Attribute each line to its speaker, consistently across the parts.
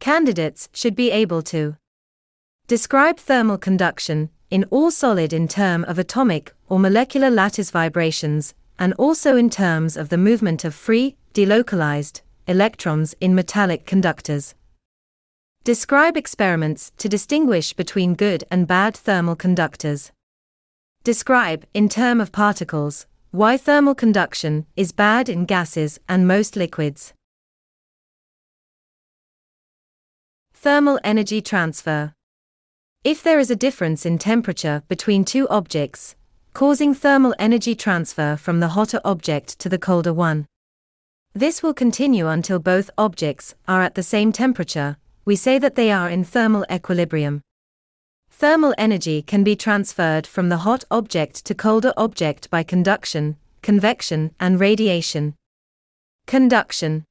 Speaker 1: Candidates should be able to describe thermal conduction in all solid in term of atomic or molecular lattice vibrations and also in terms of the movement of free, delocalized electrons in metallic conductors. Describe experiments to distinguish between good and bad thermal conductors. Describe, in term of particles, why thermal conduction is bad in gases and most liquids. Thermal energy transfer. If there is a difference in temperature between two objects, causing thermal energy transfer from the hotter object to the colder one. This will continue until both objects are at the same temperature, we say that they are in thermal equilibrium. Thermal energy can be transferred from the hot object to colder object by conduction, convection, and radiation. Conduction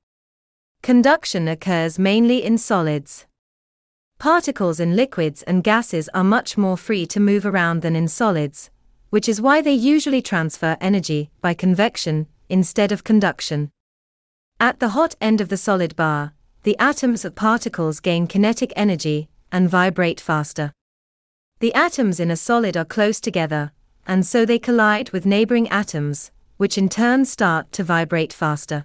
Speaker 1: Conduction occurs mainly in solids. Particles in liquids and gases are much more free to move around than in solids, which is why they usually transfer energy by convection instead of conduction. At the hot end of the solid bar, the atoms of particles gain kinetic energy and vibrate faster. The atoms in a solid are close together, and so they collide with neighboring atoms, which in turn start to vibrate faster.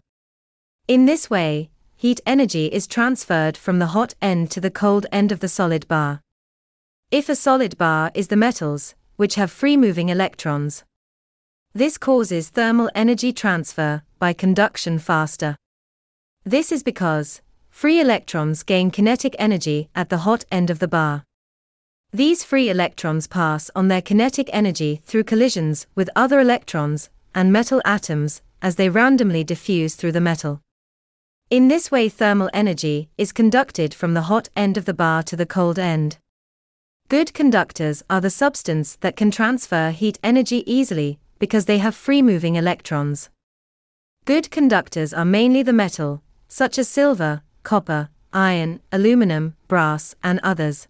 Speaker 1: In this way, heat energy is transferred from the hot end to the cold end of the solid bar. If a solid bar is the metals, which have free moving electrons. This causes thermal energy transfer by conduction faster. This is because free electrons gain kinetic energy at the hot end of the bar. These free electrons pass on their kinetic energy through collisions with other electrons and metal atoms as they randomly diffuse through the metal. In this way, thermal energy is conducted from the hot end of the bar to the cold end. Good conductors are the substance that can transfer heat energy easily because they have free moving electrons. Good conductors are mainly the metal, such as silver, copper, iron, aluminum, brass, and others.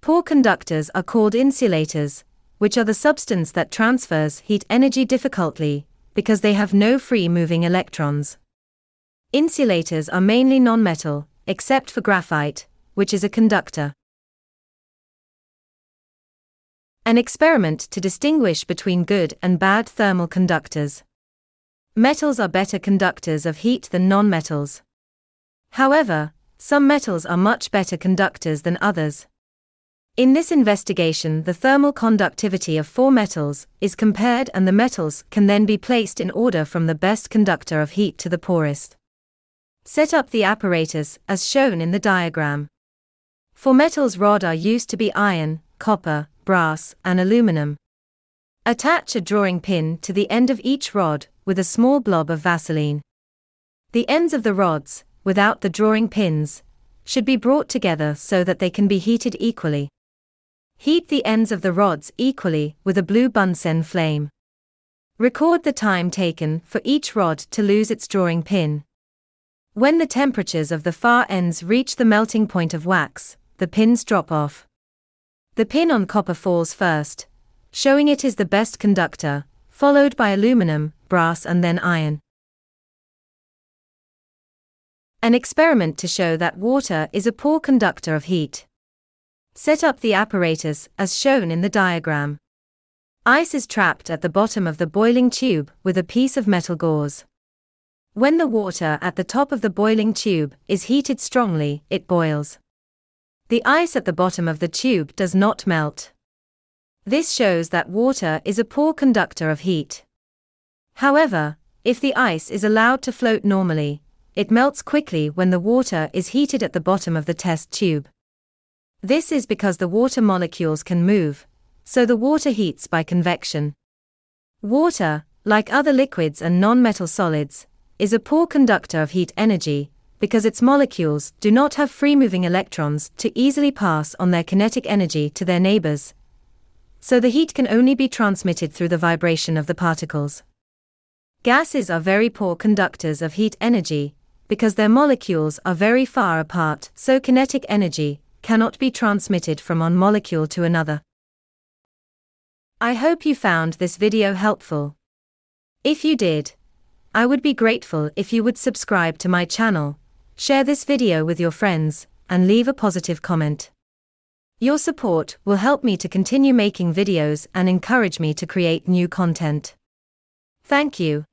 Speaker 1: Poor conductors are called insulators, which are the substance that transfers heat energy difficultly because they have no free moving electrons. Insulators are mainly nonmetal, except for graphite, which is a conductor. An experiment to distinguish between good and bad thermal conductors. Metals are better conductors of heat than nonmetals. However, some metals are much better conductors than others. In this investigation, the thermal conductivity of four metals is compared, and the metals can then be placed in order from the best conductor of heat to the poorest. Set up the apparatus as shown in the diagram. For metals, rod are used to be iron, copper, brass, and aluminum. Attach a drawing pin to the end of each rod with a small blob of Vaseline. The ends of the rods, without the drawing pins, should be brought together so that they can be heated equally. Heat the ends of the rods equally with a blue Bunsen flame. Record the time taken for each rod to lose its drawing pin. When the temperatures of the far ends reach the melting point of wax, the pins drop off. The pin on copper falls first, showing it is the best conductor, followed by aluminum, brass, and then iron. An experiment to show that water is a poor conductor of heat. Set up the apparatus as shown in the diagram. Ice is trapped at the bottom of the boiling tube with a piece of metal gauze. When the water at the top of the boiling tube is heated strongly, it boils. The ice at the bottom of the tube does not melt. This shows that water is a poor conductor of heat. However, if the ice is allowed to float normally, it melts quickly when the water is heated at the bottom of the test tube. This is because the water molecules can move, so the water heats by convection. Water, like other liquids and non-metal solids, is a poor conductor of heat energy, because its molecules do not have free moving electrons to easily pass on their kinetic energy to their neighbors. So the heat can only be transmitted through the vibration of the particles. Gases are very poor conductors of heat energy, because their molecules are very far apart, so kinetic energy cannot be transmitted from one molecule to another. I hope you found this video helpful. If you did, I would be grateful if you would subscribe to my channel Share this video with your friends, and leave a positive comment. Your support will help me to continue making videos and encourage me to create new content. Thank you.